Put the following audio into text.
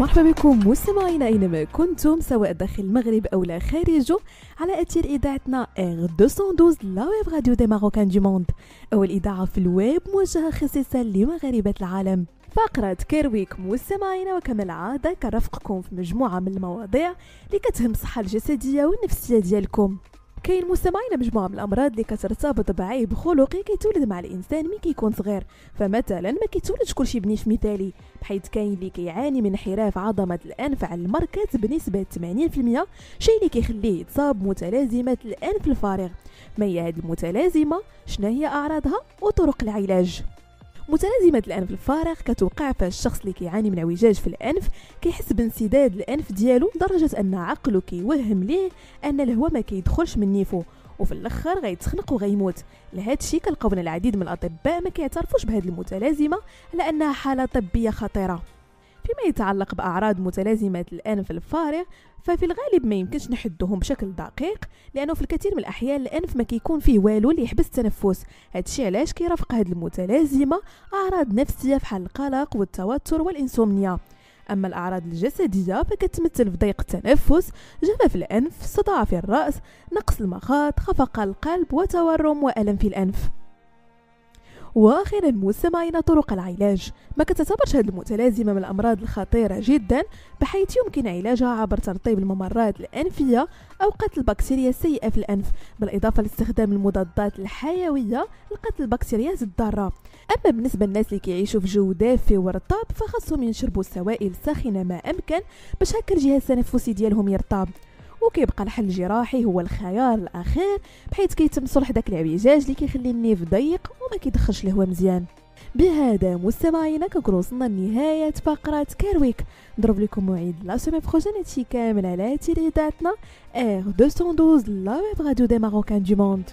مرحبا بكم مستمعينا أينما كنتم سواء داخل المغرب أو لا خارجه على أثير إذاعتنا R 212 la web radio des Marocains du monde. أول إذاعة في الويب موجهة خصيصا لمغاربة العالم. فقرة Care Week مستمعينا وكما العادة كنرافقكم في مجموعة من المواضيع اللي كتهم الصحة الجسدية والنفسية ديالكم. كاين مستمعين مجموعة من الأمراض اللي كترتبط بعيب خلقي كيتولد مع الإنسان ملي كيكون صغير. فمثلا ما كيتولدش كلشي بنيف مثالي بحيث كاين اللي كيعاني من انحراف عظمة الانف على المركز بنسبة 80% شيء اللي كيخليه يتصاب بمتلازمه الأنف الفارغ. ما هي هذه المتلازمة؟ شنو هي أعراضها؟ وطرق العلاج. متلازمة الأنف الفارغ كتوقع فاش الشخص اللي كيعاني من اعوجاج في الأنف كيحس بانسداد الأنف ديالو لدرجة أن عقله كيوهم ليه أن الهواء ما كيدخلش من نيفو. وفي الأخر غيتخنق وغيموت. لهذا الشيء كنلقاو العديد من الأطباء ما كيعترفوش بهذه المتلازمة لأنها حالة طبية خطيرة. فيما يتعلق بأعراض متلازمة الأنف الفارغ ففي الغالب ما يمكنش نحدهم بشكل دقيق لأنه في الكثير من الأحيان الأنف ما كيكون فيه والو اللي يحبس التنفس. هادشي علاش؟ كيرافق هاد المتلازمة أعراض نفسية بحال القلق والتوتر والإنسومنيا. أما الأعراض الجسدية فكتمثل في ضيق التنفس جفاف الأنف صداع في الرأس نقص المخاط خفق القلب وتورم وألم في الأنف. وأخيرا مستمعينا طرق العلاج. ما كتعتبرش هذه المتلازمه من الأمراض الخطيرة جدا بحيث يمكن علاجها عبر ترطيب الممرات الأنفية أو قتل البكتيريا السيئة في الأنف بالإضافة لاستخدام المضادات الحيوية لقتل البكتيريات الضارة. أما بالنسبة للناس اللي كيعيشوا في جو دافي ورطاب فخاصهم يشربوا سوائل ساخنه ما أمكن باش هكا الجهاز التنفسي ديالهم يرطب. وكيبقى الحل الجراحي هو الخيار الأخير بحيث كيتم صلح داك العوجاج اللي كيخلي النيف ضيق وما كيدخلش الهواء مزيان. بهذا مستمعينا كنكون وصلنا لنهاية فقرة Care Week نضرب لكم موعد la semaine prochaine هادشي كامل على تيلي اذاعتنا R 212 la web radio des Marocains du monde